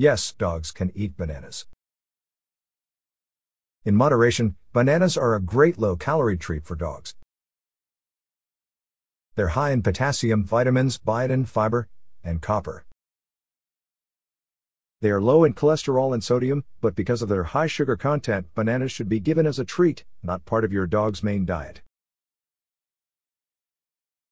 Yes, dogs can eat bananas. In moderation, bananas are a great low calorie treat for dogs. They're high in potassium, vitamins, biotin, fiber, and copper. They are low in cholesterol and sodium, but because of their high sugar content, bananas should be given as a treat, not part of your dog's main diet.